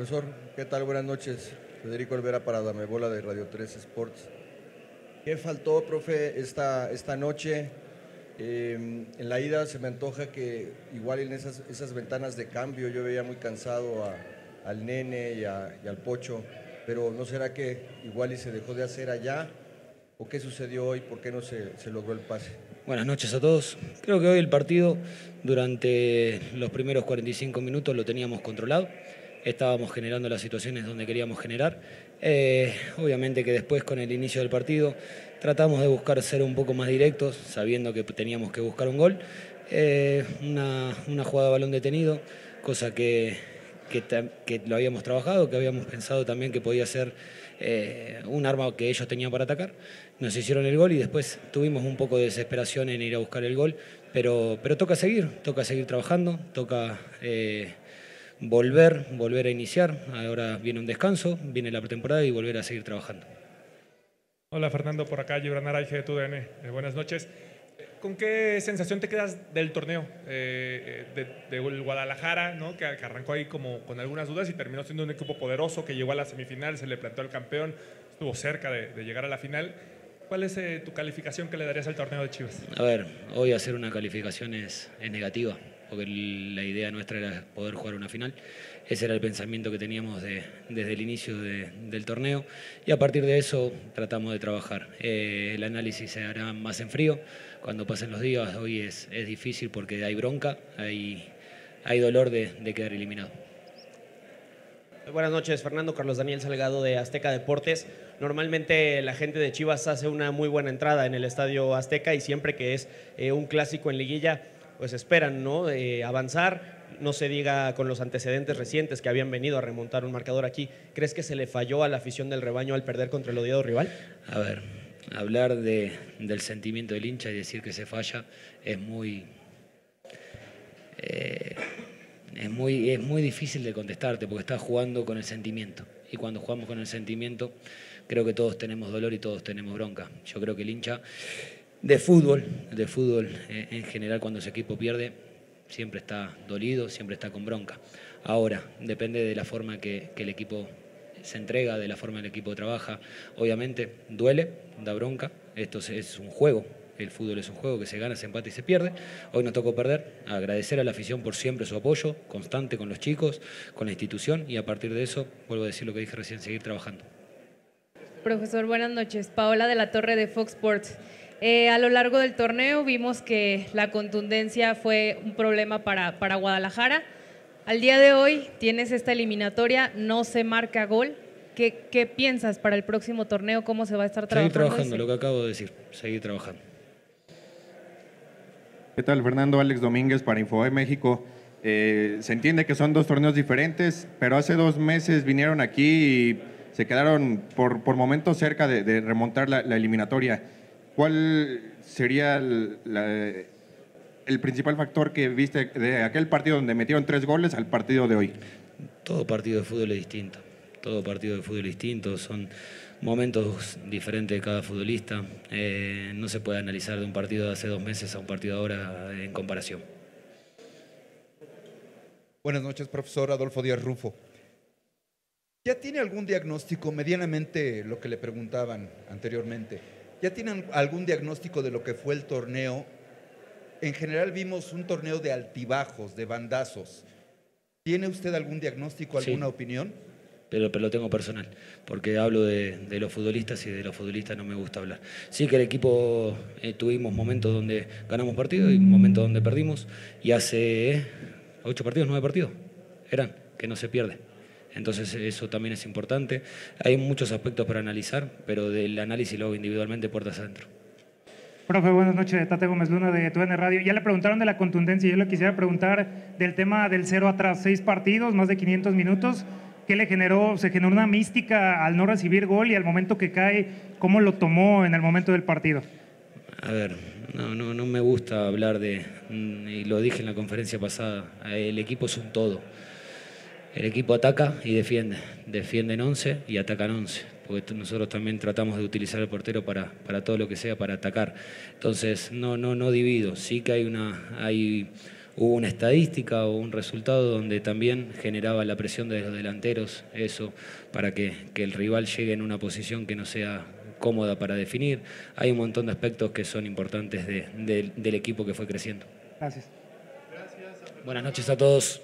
Profesor, ¿qué tal? Buenas noches. Federico Olvera para Dame Bola de Radio 3 Sports. ¿Qué faltó, profe, esta, esta noche? Eh, en la ida se me antoja que igual en esas, esas ventanas de cambio yo veía muy cansado al nene y, al pocho, pero ¿no será que igual y se dejó de hacer allá? ¿O qué sucedió hoy? ¿Por qué no se, se logró el pase? Buenas noches a todos. Creo que hoy el partido durante los primeros 45 minutos lo teníamos controlado estábamos generando las situaciones donde queríamos generar. Eh, obviamente que después con el inicio del partido tratamos de buscar ser un poco más directos, sabiendo que teníamos que buscar un gol. Eh, una, jugada de balón detenido, cosa que, que, lo habíamos trabajado, que habíamos pensado también que podía ser eh, un arma que ellos tenían para atacar. Nos hicieron el gol y después tuvimos un poco de desesperación en ir a buscar el gol, pero, pero toca seguir, toca seguir trabajando, toca volver, volver a iniciar. Ahora viene un descanso, viene la pretemporada y volver a seguir trabajando. Hola Fernando, por acá, Gibran Araige de TUDN. Eh, buenas noches. ¿Con qué sensación te quedas del torneo eh, de, Guadalajara, ¿no? que, arrancó ahí como con algunas dudas y terminó siendo un equipo poderoso que llegó a la semifinal, se le plantó al campeón, estuvo cerca de, llegar a la final? ¿Cuál es eh, tu calificación que le darías al torneo de Chivas? A ver, hoy hacer una calificación es negativa porque la idea nuestra era poder jugar una final. Ese era el pensamiento que teníamos desde el inicio del torneo y a partir de eso tratamos de trabajar. Eh, el análisis se hará más en frío cuando pasen los días. Hoy es, es difícil porque hay bronca, hay, dolor de, de quedar eliminado. Buenas noches, Fernando Carlos Daniel Salgado de Azteca Deportes. Normalmente la gente de Chivas hace una muy buena entrada en el Estadio Azteca y siempre que es eh, un clásico en liguilla pues esperan ¿no? avanzar. No se diga con los antecedentes recientes que habían venido a remontar un marcador aquí. ¿Crees que se le falló a la afición del rebaño al perder contra el odiado rival? A ver, hablar de, del sentimiento del hincha y decir que se falla es muy, eh, es muy, es muy difícil de contestarte porque estás jugando con el sentimiento. Y cuando jugamos con el sentimiento, creo que todos tenemos dolor y todos tenemos bronca. Yo creo que el hincha de fútbol, de fútbol eh, en general cuando ese equipo pierde, siempre está dolido, siempre está con bronca. Ahora, depende de la forma que, el equipo se entrega, de la forma que el equipo trabaja. Obviamente, duele, da bronca, esto es un juego, el fútbol es un juego que se gana, se empata y se pierde. Hoy nos tocó perder, agradecer a la afición por siempre su apoyo constante con los chicos, con la institución y a partir de eso, vuelvo a decir lo que dije recién, seguir trabajando. Profesor, buenas noches. Paola de la Torre de Fox Sports. Eh, a lo largo del torneo vimos que la contundencia fue un problema para, para Guadalajara. Al día de hoy tienes esta eliminatoria, no se marca gol. ¿Qué, ¿Qué, piensas para el próximo torneo? ¿Cómo se va a estar trabajando? Seguir trabajando, lo que acabo de decir, seguir trabajando. ¿Qué tal, Fernando? Alex Domínguez para Info México. Eh, se entiende que son dos torneos diferentes, pero hace dos meses vinieron aquí y se quedaron por, por momentos cerca de, remontar la eliminatoria. ¿Cuál sería el, principal factor que viste de aquel partido donde metieron tres goles al partido de hoy? Todo partido de fútbol es distinto. Todo partido de fútbol es distinto. Son momentos diferentes de cada futbolista. Eh, no se puede analizar de un partido de hace dos meses a un partido ahora en comparación. Buenas noches, profesor Adolfo Díaz Rufo. ¿Ya tiene algún diagnóstico medianamente lo que le preguntaban anteriormente? ¿Ya tienen algún diagnóstico de lo que fue el torneo? En general vimos un torneo de altibajos, de bandazos. ¿Tiene usted algún diagnóstico, alguna opinión? Pero, pero, lo tengo personal, porque hablo de, los futbolistas y de los futbolistas no me gusta hablar. Sí que el equipo eh, tuvimos momentos donde ganamos partidos y momentos donde perdimos, y hace ocho partidos, nueve partidos, eran, que no se pierde. Entonces eso también es importante. Hay muchos aspectos para analizar, pero del análisis lo hago individualmente puertas adentro. Profe, buenas noches. Tate Gómez Luna de TUN Radio. Ya le preguntaron de la contundencia. Yo le quisiera preguntar del tema del cero atrás. Seis partidos, más de 500 minutos. ¿Qué le generó? ¿Se generó una mística al no recibir gol y al momento que cae, cómo lo tomó en el momento del partido? A ver, no, no, no me gusta hablar de, y lo dije en la conferencia pasada, el equipo es un todo el equipo ataca y defiende. Defienden 11 y atacan 11. Porque nosotros también tratamos de utilizar el portero para, para todo lo que sea, para atacar. Entonces, no, no, no divido. Sí que hay, una, hay hubo una estadística o un resultado donde también generaba la presión de los delanteros, eso, para que, el rival llegue en una posición que no sea cómoda para definir. Hay un montón de aspectos que son importantes del equipo que fue creciendo. Gracias. Buenas noches a todos.